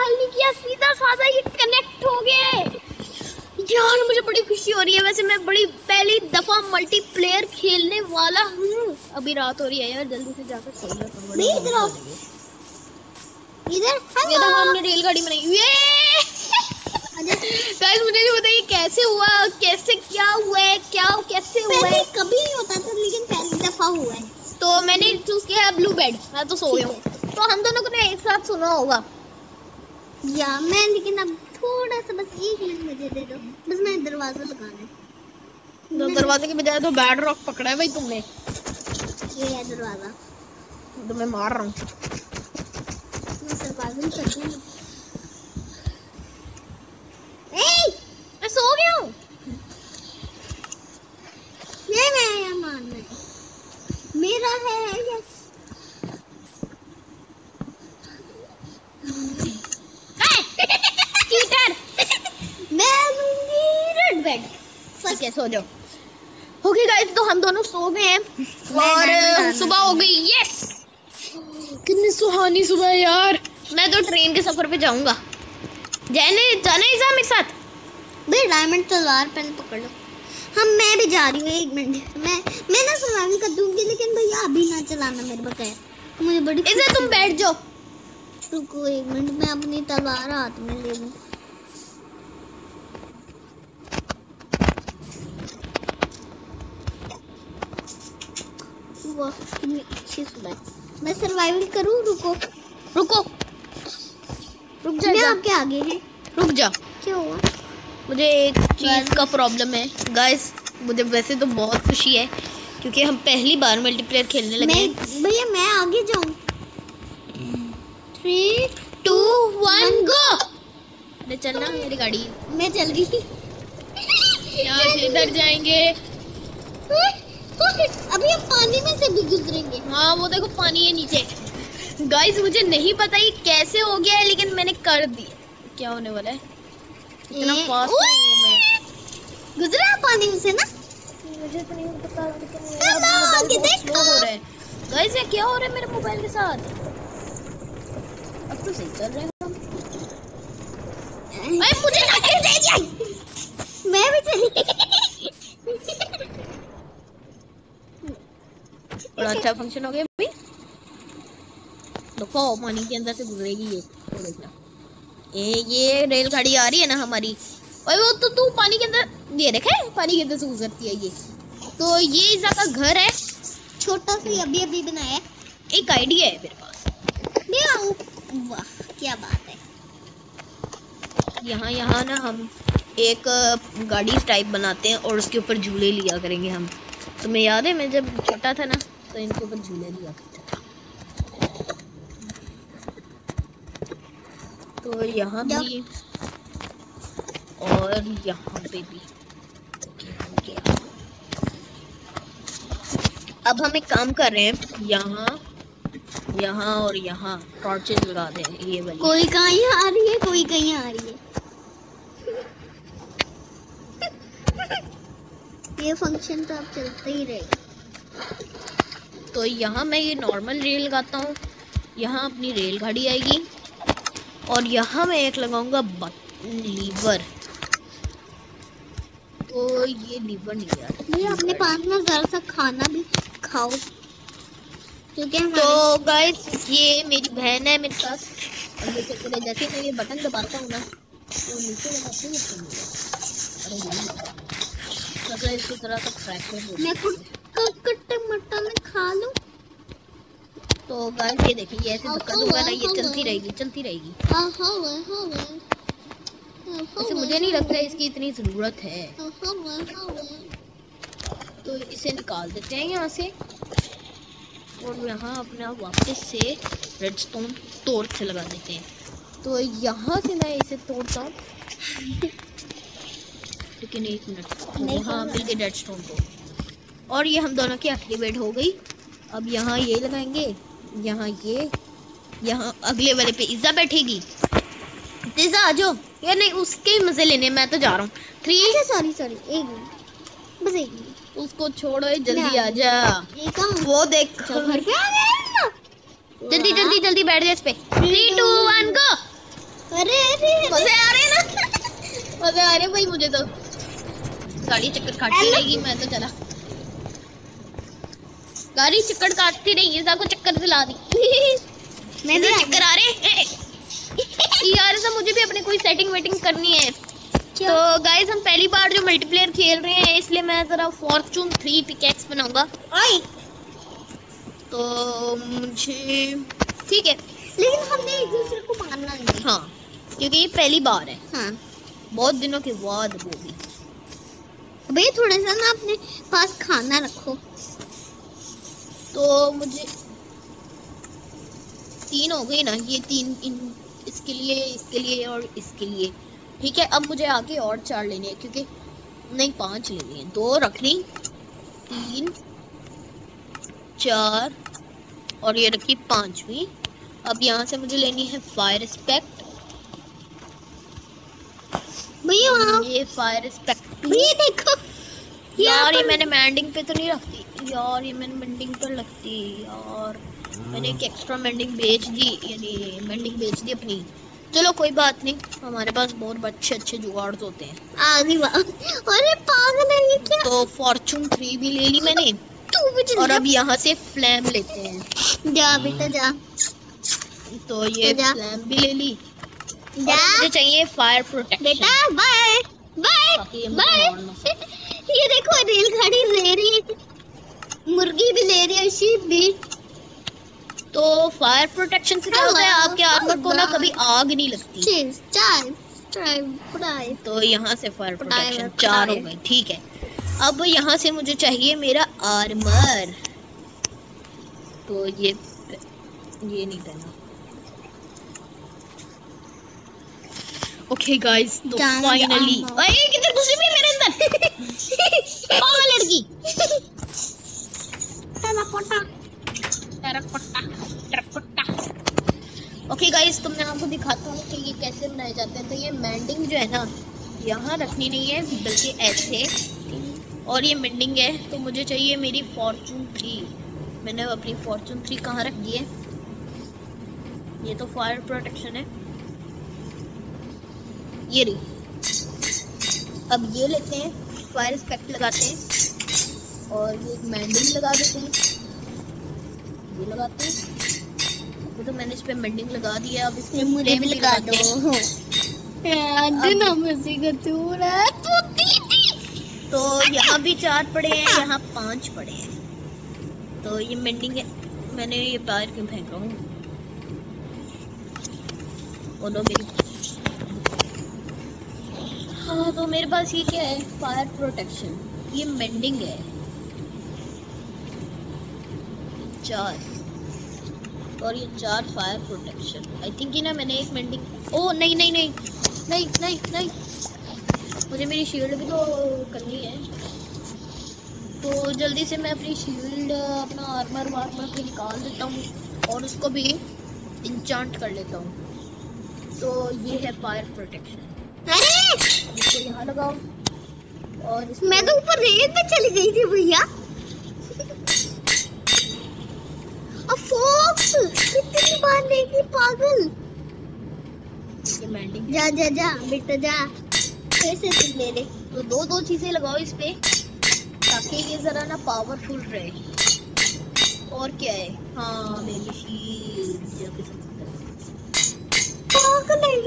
इस्तेमाल नहीं किया सीधा साधा ये कनेक्ट हो गया यार मुझे बड़ी खुशी हो रही है। वैसे मैं बड़ी पहली दफ़ा मल्टीप्लेयर खेलने वाला हूँ। अभी रात हो रही है यार जल्दी से जाकर सो जाता नहीं, इधर आओ। इधर ये तो हमने रेलगाड़ी बनाई। ये! गाइस मुझे नहीं पता ये कैसे हुआ कैसे क्या हुआ है क्या कैसे हुआ है। कभी नहीं होता था लेकिन पहली दफ़ा हुआ है। तो मैंने चूज़ किया है ब्लू बेड। मैं तो सो गया हूँ। तो हम दोनों को ना एक साथ सुना होगा। या मैं लेकिन अब थोड़ा सा बस एक मिनट मुझे दे दो। बस मैं दरवाज़ा लगाना। है तो दरवाजे के बजाय तो बैड रॉक पकड़ा है भाई तुमने। ये है दरवाज़ा। तो मैं मार रहा हूँ। मैं सरवाइवल कर दूँगी मैं सो गया हूँ। ये मेरा मानना है मेरा है यस चीटर मैं लूँगी रेड बेड है सो जाओ। ओके गाइस तो हम दोनों सो गए हैं और सुबह हो गई यस कितनी सुहानी सुबह यार। मैं तो ट्रेन के सफ़र पे जाऊँगा। जाने जाना है मेरे साथ? भाई डायमंड तलवार पहले पकड़ लो। हम मैं भी जा रही हूँ एक मिनट मैं मैं ना सर्वाइवल कर दूँगी लेकिन भैया अभी ना चलाना मेरे बगैर। मुझे बड़ी इधर तुम बैठ जाओ। रुको एक मिनट मैं अपनी तलवार हाथ में ले लूँ। कितनी अच्छी सुबह मैं सर्वाइवल करूँ? रुको। रुको। रुक जा, मैं आपके आगे है। रुक जा। क्या? हुआ मुझे एक चीज़ का प्रॉब्लम है। गाइस मुझे वैसे तो बहुत खुशी है क्योंकि हम पहली बार मल्टीप्लेयर खेलने लगे हैं। भैया मैं आगे जाऊँ? थ्री टू वन गो अरे चलना मेरी गाड़ी। मैं चल रही यहाँ इधर जाएँगे। अभी हम पानी में से भी गुजरेंगे। हाँ वो देखो पानी है नीचे। गाइस मुझे नहीं पता ये कैसे हो गया है लेकिन मैंने कर दिया क्या होने वाला है? इतना फास्ट मैं। गुजरा पानी में से ना? मुझे तो नहीं पता लेकिन slow हो रहा है। गाइस ये क्या हो रहा है मेरे मोबाइल के साथ? अब तो सही चल रहा है हम अरे मुझे ना कर दे दिया मैं भी चली बड़ा अच्छा फ़ंक्शन हो गया अभी? देखो, पानी के अंदर से गुजरेगी ये। देखना ये रेलगाड़ी आ रही है ना हमारी। और वो तो तू पानी के अंदर, ये देखे पानी के अंदर से गुजरती है ये। तो ये का घर है। छोटा सा अभी अभी बनाया है। एक आइडिया है मेरे पास। वाह, क्या बात है। यहाँ यहाँ ना हम एक गाड़ी टाइप बनाते हैं और उसके ऊपर झूले लिया करेंगे हम। तुम्हें याद है, मैं जब छोटा था ना तो इनके ऊपर झूले लिया करता था तो यहाँ भी और यहाँ पे भी। ओके। अब हम एक काम कर रहे हैं यहाँ यहाँ और यहाँ टॉर्चेस लगा दें ये वाली। कोई कहीं आ रही है कोई कहीं आ रही है। ये फ़ंक्शन तो अब चलता ही रहेगा। तो यहाँ मैं ये नॉर्मल रेल लगाता हूँ। यहाँ अपनी रेलगाड़ी आएगी। और यहाँ मैं एक लगाऊँगा लीवर तो ये लीवर नहीं यार। भैया अपने पास ना जरा सा खाना भी खाओ। क्योंकि तो गाइस ये मेरी बहन है मेरे साथ। और है, जैसे मैं ये बटन दबाता हूँ ना तो नीचे ही है। अरे ये मतलब इसी तरह का फ्रैक्चर हो मैं कट खा लूँ तो गाइस ये देखिए ये ऐसे धक्का दूँगा ना ये चलती रहेगी चलती रहेगी। हाँ हाँ हाँ। हाँ, हाँ वैसे मुझे नहीं हाँ लगता इसकी इतनी ज़रूरत है। हाँ, हाँ हाँ। तो इसे निकाल देते हैं यहाँ से। और यहाँ अपना वापस से रेडस्टोन टोर्च से लगा देते हैं। तो यहाँ से मैं इसे तोड़ता हूँ। लेकिन एक मिनट तोड़ना। मिल गई रेडस्टोन को और ये हम दोनों की एक्टिवेट हो गई। अब यहाँ ये लगाएँगे। यहाँ ये यहाँ अगले वाले पे इज्जा बैठेगी। इज्जा आ जाओ यार नहीं उसके ही मज़े लेने मैं तो जा रहा हूँ। थ्री अच्छा सॉरी सॉरी एक मिनट। बस एक मिनट। उसको छोड़ो ये जल्दी आ जा। वो देख। अच्छा, घर पे आ गए जल्दी जल्दी जल्दी बैठ जा इस पे। थ्री टू वन गो अरे अरे मज़े आ रहे ना? मज़े आ रहे भाई मुझे तो। गाड़ी चक्कर काटती रहेगी मैं तो चला। गाड़ी चक्कर काटती रही है सबको चक्कर दिला दी। मैं भी चक्कर आ रहे यार ऐसा मुझे भी अपनी कोई सेटिंग वेटिंग करनी है। तो गाइस हम पहली बार जो मल्टीप्लेयर खेल रहे हैं इसलिए मैं जरा फॉर्चून थ्री पिकेक्स बनाऊँगा। तो मुझे ठीक है। लेकिन हमने एक दूसरे को मारना नहीं। हाँ क्योंकि ये पहली बार है। हाँ। बहुत दिनों के बाद वो भी। भैया थोड़ा सा ना अपने पास खाना रखो। तो मुझे तीन हो गई ना ये तीन इन इसके लिए इसके लिए और इसके लिए। ठीक है अब मुझे आगे और चार लेने हैं क्योंकि नहीं पाँच लेनी है। दो रखनी तीन चार और ये रखी पांचवी। अब यहाँ से मुझे लेनी है फायर रिस्पेक्ट भैया ये फायर रिस्पेक्ट भैया देखो यार ये मैंने मैंडिंग पे तो नहीं रखती। यार ये मैंने मेंडिंग पर रखती यार। मैंने एक एक्स्ट्रा मेंडिंग बेच दी यानी मेंडिंग बेच दी अपनी। चलो कोई बात नहीं। हमारे पास बहुत अच्छे अच्छे जुगाड़ होते हैं। आगे वाह। अरे पागल है ये क्या? तो फॉर्चून थ्री भी ले ली मैंने। तू भी और अब यहाँ से फ्लैम लेते हैं। जा बेटा जा। तो ये। फ्लैम भी ले ली। जा। मुझे चाहिए फायर प्रोटेक्शन बेटा बाय बाय बाय ये देखो रेलगाड़ी ले रही है। मुर्गी भी ले रही है शीप भी। तो फायर प्रोटेक्शन से क्या होता है आपके आर्मर को ना कभी आग नहीं लगती। तो यहाँ से फायर प्रोटेक्शन चार हो गए ठीक है। अब यहाँ से मुझे चाहिए मेरा आर्मर तो ये ये नहीं पहना ओके गाइस तो फाइनली। अरे किधर घुसी भी मेरे अंदर? पागल लड़की। टेराकोटा टेराकोटा ओके गाइस तो मैं आपको दिखाता हूँ कि ये कैसे बनाए जाते हैं। तो ये मेंडिंग जो है ना, यहाँ रखनी नहीं है, बल्कि ऐसे। और ये मेंडिंग है तो मुझे चाहिए मेरी फॉर्चून थ्री मैंने अपनी फॉर्चून थ्री कहाँ रख दी है? ये तो फायर प्रोटेक्शन है। ये रही। अब ये लेते हैं फायर स्पेक्ट लगाते हैं। और ये एक मेंडिंग लगा देते हैं। ये लगाते हैं। वो तो मैंने इस पे मेंडिंग लगा दिया अब इस पे मुझे भी लगा दो है। तू दीदी। तो यहाँ भी चार पड़े हैं यहाँ पाँच पड़े हैं। तो ये मेंडिंग है मैंने ये बाहर क्यों फेंक रहा हूँ? वो मेरी हाँ तो मेरे पास ये क्या है? फायर प्रोटेक्शन ये मेंडिंग है। चार और ये चार फायर प्रोटेक्शन आई थिंक ये ना मैंने एक मेंडिंग ओ नहीं नहीं नहीं. नहीं नहीं नहीं. मुझे मेरी शील्ड भी तो करनी है. तो जल्दी से मैं अपनी शील्ड अपना आर्मर वार्मर भी निकाल देता हूँ और उसको भी इंचांट कर लेता हूँ. तो ये है फायर प्रोटेक्शन अरे इसको यहाँ लगाओ और मैं तो ऊपर रेत में चली गई थी भैया और फोक्स बार पागल। जा जा जा बेटा जा। कैसे तू ले ले तो दो दो चीज़ें लगाओ इस पे ताकि ये जरा ना पावरफुल रहे। और क्या है? हाँ मेरी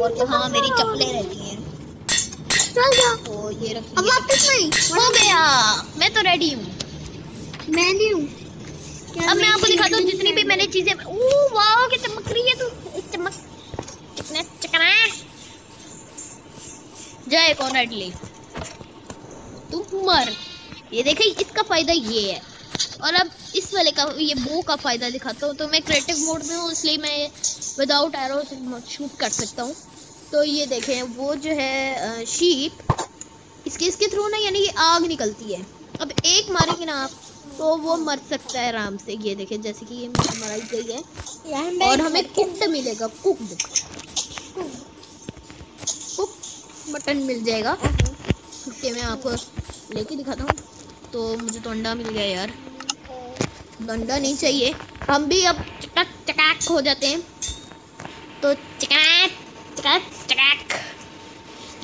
और। तो हाँ मेरी चप्पलें रहती हैं। चल जा। तो ये अब वापस नहीं हो गया। मैं तो रेडी हूँ। मैं नहीं हूँ। अब मैं आपको दिखाता हूँ जितनी भी मैंने चीज़ें वाह क्या चमक रही है तू। चमक चिकना चिकना जा एक और रेड तू मर। ये देखे, इसका फ़ायदा ये है। और अब इस वाले का, ये बो का फ़ायदा दिखाता हूँ। तो मैं क्रिएटिव मोड में हूँ, इसलिए मैं विदाउट एरो शूट कर सकता हूँ। तो ये देखें, वो जो है शीप इसके इसके थ्रू ना, यानी ये आग निकलती है। अब एक मारेंगे ना आप तो वो मर सकता है आराम से। ये देखें जैसे कि ये मराई गई है। और हमें कुक्ड मिलेगा? कुक्ड कुक मटन मिल जाएगा। ओके मैं आपको लेके दिखाता हूँ। तो मुझे तो अंडा मिल गया यार। अंडा नहीं चाहिए। हम भी अब चटक चकाक हो जाते हैं। तो चकाक टैक टैक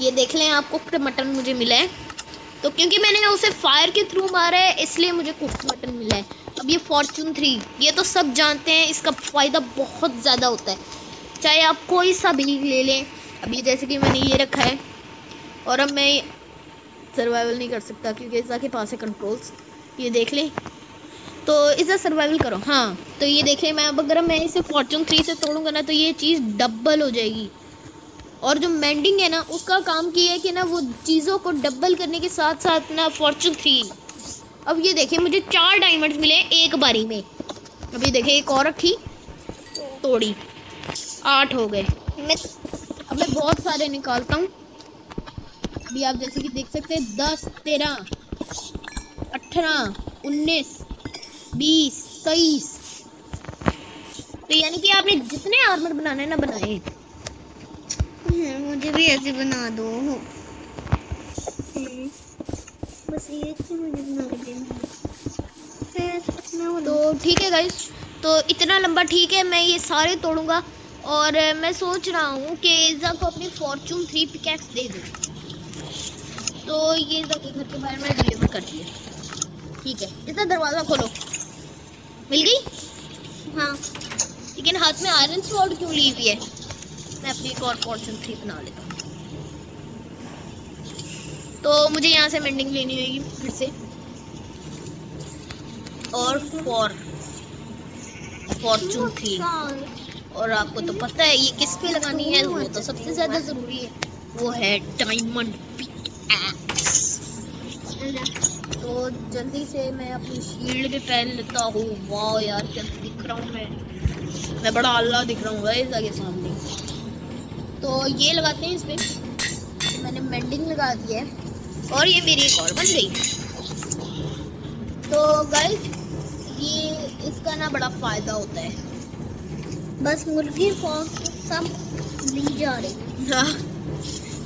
ये देख लें आपको मटन मुझे मिला है। तो क्योंकि मैंने उसे फायर के थ्रू मारा है, इसलिए मुझे कुकड मटन मिला है। अब ये फॉर्चून थ्री ये तो सब जानते हैं, इसका फ़ायदा बहुत ज़्यादा होता है। चाहे आप कोई सा भी ले लें अभी जैसे कि मैंने ये रखा है, और अब मैं सर्वाइवल नहीं कर सकता, क्योंकि इसका के पास है कंट्रोल्स ये देख लें। तो इसे सर्वाइवल करो। हाँ तो ये देख, मैं अब अगर मैं इसे फॉर्चून थ्री से तोड़ूँगा ना तो ये चीज़ डबल हो जाएगी। और जो मेंडिंग है ना उसका काम किया है कि ना वो चीज़ों को डबल करने के साथ साथ ना फॉर्चून थ्री अब ये देखिए मुझे चार डायमंड्स मिले एक बारी में। अब ये देखिए एक और रखी तोड़ी। आठ हो गए। मैं अब मैं बहुत सारे निकालता हूँ। अभी आप जैसे कि देख सकते हैं दस तेरह अठारह उन्नीस बीस तेईस तो यानी कि आपने जितने आर्मर बनाने ना बनाए मुझे भी ऐसे बना दो। बस ये मुझे बना देना तो ठीक है गाइस तो इतना लंबा ठीक है मैं ये सारे तोड़ूँगा और मैं सोच रहा हूँ कि इज़ा को अपनी फॉर्चून थ्री पिकैक्स दे दूँ। तो ये इज़ा के घर के बाहर मैंने डिलीवर कर दिया ठीक है इतना दरवाज़ा खोलो। मिल गई? हाँ। लेकिन हाथ में आयरन स्वॉर्ड क्यों ली हुई है? मैं अपनी एक और फॉर्चून थ्री बना लेता हूँ। तो मुझे यहाँ से मेंडिंग लेनी होगी फिर से। और फॉर फॉर्चून थ्री और आपको तो पता है ये किस पे लगानी है, वो तो सबसे ज़्यादा ज़रूरी है। वो है डायमंड तो जल्दी से मैं अपनी शील्ड भी पहन लेता हूँ। वाह यार, क्या दिख रहा हूँ मैं। मैं बड़ा अल्लाह दिख रहा हूँ सामने। तो ये लगाते हैं इसमें। तो मैंने मेंडिंग लगा दी है। और ये मेरी एक और बन गई। तो गाइस ये इसका ना बड़ा फ़ायदा होता है। बस मुर्गी फॉर्म सब ली जा रही हाँ।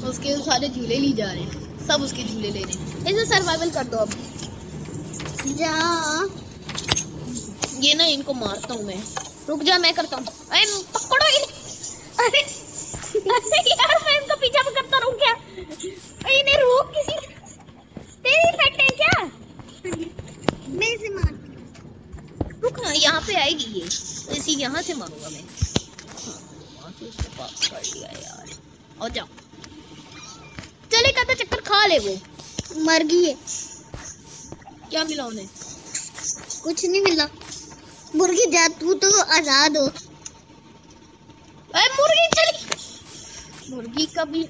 उसके सारे झूले ली जा रहे हैं। सब उसके झूले ले रहे हैं। इसे सर्वाइवल कर दो अब। जा। ये ना इनको मारता हूँ मैं। रुक जा मैं करता हूँ। अरे पकड़ो अरे। यार मैं इनका पीछा करता रहूँ क्या इन्हें रोक किसी तेरी पेट है क्या? मैं इसे मार रुक ना यहाँ पे आएगी ये। तो इसी यहाँ से मारूँगा मैं। हाँ, लिया यार। और जाओ। चले का तो चक्कर खा ले वो। मर गई है। क्या मिला उन्हें? कुछ नहीं मिला। मुर्गी जा तू तो आज़ाद हो। मुर्गी मुर्गी का भी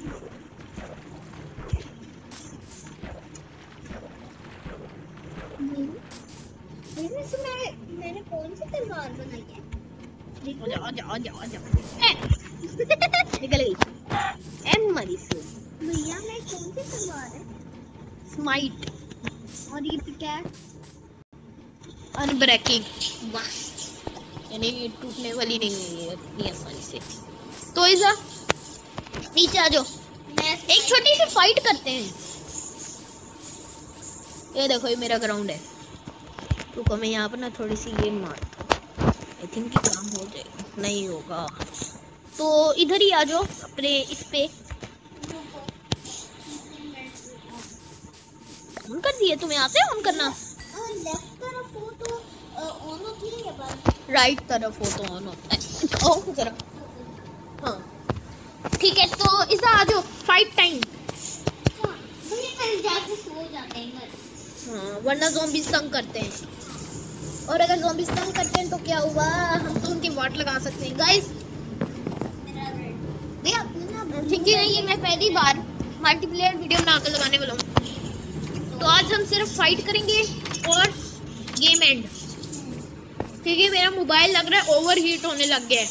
इसमें से मैं मैंने कौन सी तलवार बनाई है? आजा आजा आजा आजा निकल गई। एम मरी भैया मैं कौन सी तलवार है? स्माइट। और ये पिकैक्स अनब्रेकिंग। वाह। यानी टूटने वाली नहीं है इतनी आसानी से। तो इजा नीचे आ जाओ। एक छोटी सी फाइट करते हैं। ये देखो ये मेरा ग्राउंड है। रुको मैं यहाँ पर ना थोड़ी सी ये मार आई थिंक काम हो जाएगा। नहीं होगा। तो इधर ही आ जाओ अपने इस पे। ऑन कर दिए तुम्हें आते ऑन करना। लेफ़्ट तरफ़ हो तो ऑन होती है या राइट तरफ़ हो तो ऑन होता है। ऑफ़ जरा हाँ इसे आ जाओ फाइट टाइम हाँ, हैं हाँ वरना zombies तंग करते हैं। और अगर zombies तंग करते हैं तो क्या हुआ? हम तो उनकी वाट लगा सकते हैं। गाइस ठीक है ये मैं पहली बार मल्टीप्लेयर वीडियो बनाकर लगाने वाला हूँ। तो आज हम सिर्फ़ फाइट करेंगे और गेम एंड क्योंकि मेरा मोबाइल लग रहा है ओवर हीट होने लग गया है।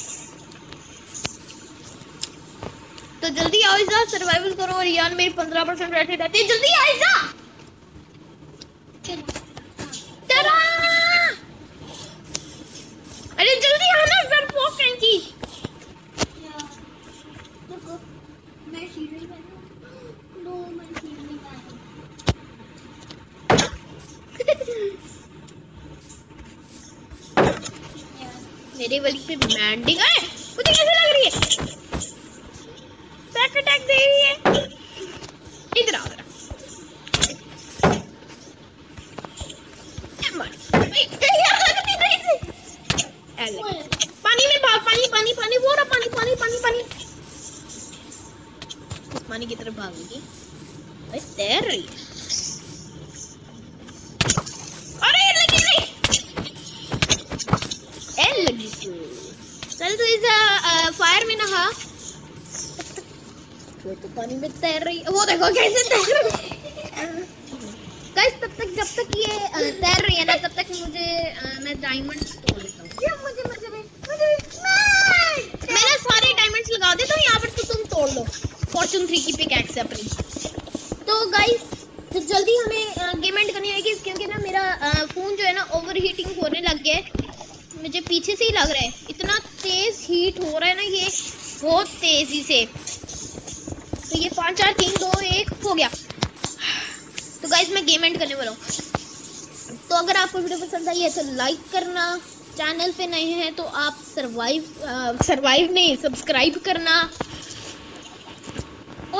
तो जल्दी आओ इजा सर्वाइवल करो और यार मेरी पंद्रह परसेंट रहते रहते हैं। जल्दी आओ इजा! अरे जल्दी आना फिर पोक की मैं में सीढ़ी मेरे वाली पे मैंडिंग है मुझे कैसे लग रही है एफ़ अटैक दे रही है इधर आओ जरा पानी में भाग पानी पानी पानी वो रहा पानी पानी पानी पानी पानी की तरफ़ भागेगी। अरे तैर रही अरे, लगी नहीं ए लगी तू चल तू इस फायर में नहा। वो तो पानी में तैर रही वो देखो कैसे तैर रही गाइस तब तक, जब तक ये तैर रही है ना, तब तक मुझे मैं डायमंड तोड़ लेता हूँ। मुझे मुझे मुझे मुझे मैं ना सारे डायमंड्स लगा देता हूँ यहाँ पर तो तुम तोड़ लो। फॉर्चून थ्री की पिकैक्स है अपनी। तो गाइस जल्दी हमें गेम एंड करनी होगी क्योंकि ना मेरा फ़ोन जो है ना ओवर हीटिंग होने लग गया है। मुझे पीछे से ही लग रहा है। इतना तेज़ हीट हो रहा है ना ये, बहुत तेज़ी से। तो ये पाँच, चार, तीन, दो, एक, हो गया। तो गाइस मैं गेम एंड करने वाला हूँ। तो अगर आपको वीडियो पसंद आई है तो लाइक करना। चैनल पे नए हैं तो आप सरवाइव सरवाइव नहीं सब्सक्राइब करना।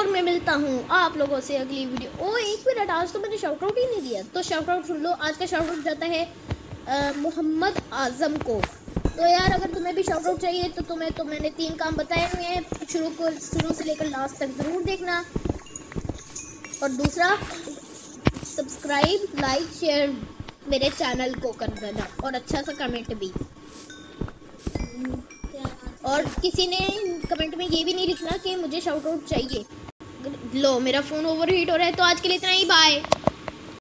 और मैं मिलता हूँ आप लोगों से अगली वीडियो। ओ, एक मिनट, आज तो मैंने शाउट आउट ही नहीं दिया। तो शाउट आउट सुन लो, आज का शाउट आउट जाता है मोहम्मद आज़म को। तो यार, अगर तुम्हें भी शाउट आउट चाहिए तो तुम्हें तो मैंने तीन काम बताए हुए हैं। शुरू को, शुरू से लेकर लास्ट तक ज़रूर देखना। और दूसरा सब्सक्राइब लाइक शेयर मेरे चैनल को कर देना। और अच्छा सा कमेंट भी। और किसी ने कमेंट में ये भी नहीं लिखना कि मुझे शाउट आउट चाहिए। लो मेरा फ़ोन ओवरहीट हो रहा है तो आज के लिए इतना ही बाय